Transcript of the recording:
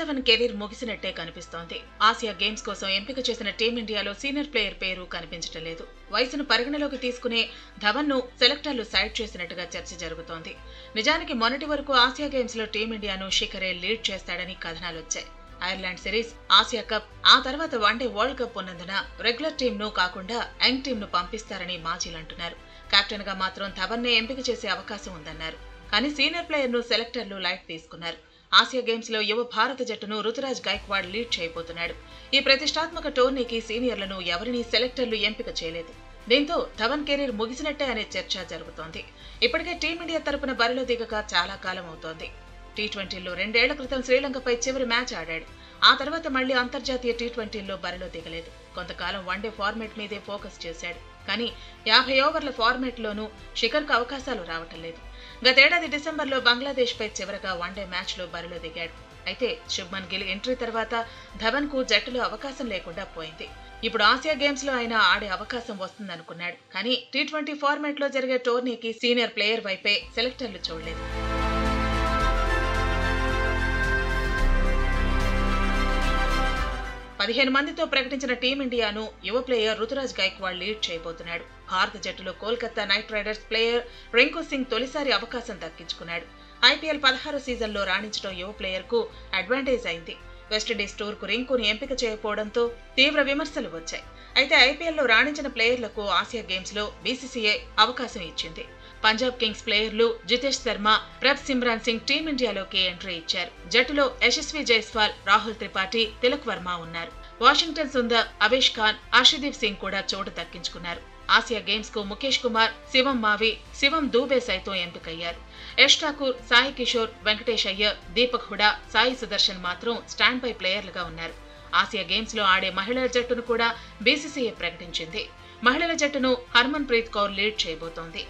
Dhawan career ముగిసినట్టే కనిపిస్తోంది. Asia games కోసం ఎంపిక చేసిన టీమిండియాలో సీనియర్ ప్లేయర్ పేరు కనిపించటం లేదు. వయసును పరిగణలోకి తీసుకునే ధవన్ను సెలెక్టర్లు సైడ్ చేసినట్టుగా చర్చ జరుగుతోంది. నిజానికి మొన్నటి వరకు ఆసియా గేమ్స్లో టీమిండియాను శిఖరే లీడ్ చేస్తాడని కథనాలు వచ్చాయి. ఐర్లాండ్ సిరీస్ ఆసియా కప్ ఆ తర్వాత వన్డే వరల్డ్ కప్ ఉన్నందున రెగ్యులర్ టీంను కాకుండా యంగ్ టీంను పంపిస్తారని మాజీలు అంటున్నారు. కెప్టెన్గా మాత్రం ధవన్నే ఎంపిక చేసే అవకాశం ఉందన్నారు. కానీ సీనియర్ ప్లేయర్ను సెలెక్టర్లు లైట్ తీసుకున్నారు. ఆసియా గేమ్స్లో యువ భారత జట్టును రుతురాజ్ గైక్వాడ్ లీడ్ చేయబోతున్నాడు. ఈ ప్రతిష్టాత్మక టోర్నీకి సీనియర్లను ఎవరినీ సెలెక్టర్లు ఎంపిక చేయలేదు. దీంతో ధవన్ కెరీర్ ముగిసినట్టే అనే చర్చ జరుగుతోంది. ఇప్పటికే టీమిండియా తరపున బరిలో దిగక చాలా కాలం అవుతోంది. టీ ట్వంటీలో రెండేళ్ళ క్రితం శ్రీలంకపై చివరి మ్యాచ్ ఆడాడు. ఆ తర్వాత మళ్ళీ అంతర్జాతీయ టీ ట్వంటీలో బరిలో దిగలేదు. కొంతకాలం వన్డే ఫార్మాట్ మీదే ఫోకస్ చేశాడు. కానీ యాభై ఓవర్ల ఫార్మాట్లోనూ శిఖర్కు అవకాశాలు రావటం లేదు. గతేడాది డిసెంబర్లో బంగ్లాదేశ్పై చివరగా వన్డే మ్యాచ్లో బరిలో దిగాడు. అయితే శుభ్మన్ గిల్ ఎంట్రీ తర్వాత ధవన్కు జట్టులో అవకాశం లేకుండా పోయింది. ఇప్పుడు ఆసియా గేమ్స్లో అయినా ఆడే అవకాశం వస్తుందనుకున్నాడు. కానీ టీ ట్వంటీ ఫార్మాట్లో జరిగే టోర్నీకి సీనియర్ ప్లేయర్ వైపే సెలెక్టర్లు చూడలేదు. పదిహేను మందితో ప్రకటించిన టీమిండియాను యువ ప్లేయర్ రుతురాజ్ గైక్వాడ్ లీడ్ చేయబోతున్నాడు. భారత జట్టులో Kolkata knight riders player Rinku Singh తొలిసారి అవకాశం దక్కించుకున్నాడు. ఐపీఎల్ పదహారు సీజన్లో రాణించడం యువ ప్లేయర్కు అడ్వాంటేజ్ అయింది. వెస్టిండీస్ టూర్కు రింకును ఎంపిక చేయకపోవడంతో తీవ్ర విమర్శలు వచ్చాయి. అయితే ఐపీఎల్లో రాణించిన ప్లేయర్లకు ఆసియా గేమ్స్లో బీసీసీఐ అవకాశం ఇచ్చింది. పంజాబ్ కింగ్స్ ప్లేయర్లు జితేష్ శర్మ ప్రభ్ సిమ్రాన్ సింగ్ టీమిండియాలోకి ఎంట్రీ ఇచ్చారు. జట్టులో యశస్వి జైస్వాల్ రాహుల్ త్రిపాఠి తిలక్ వర్మ ఉన్నారు. వాషింగ్టన్ సుందర్ అవేష్ ఖాన్ హర్షదీప్ సింగ్ కూడా చోటు దక్కించుకున్నారు. ఆసియా గేమ్స్కు ముఖేష్ కుమార్ శివం మావి శివం దూబే సైతం ఎంపికయ్యారు. యష్ ఠాకూర్ సాయి కిషోర్ వెంకటేష్ అయ్యర్ దీపక్ హుడా సాయి సుదర్శన్ మాత్రం స్టాండ్ బై ప్లేయర్లుగా ఉన్నారు. ఆసియా గేమ్స్లో ఆడే మహిళల జట్టును కూడా బీసీసీఐ ప్రకటించింది. మహిళల జట్టును హర్మన్ ప్రీత్ కౌర్ లీడ్ చేయబోతోంది.